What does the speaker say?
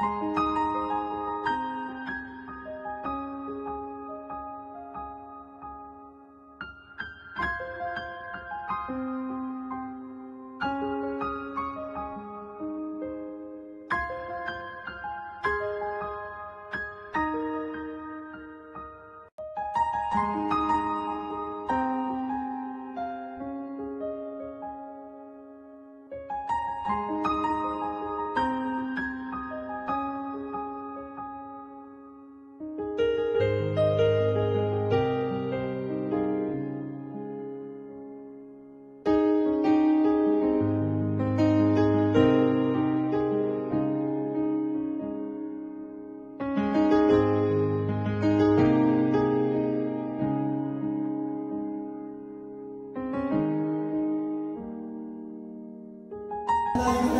rồi, quên, quên,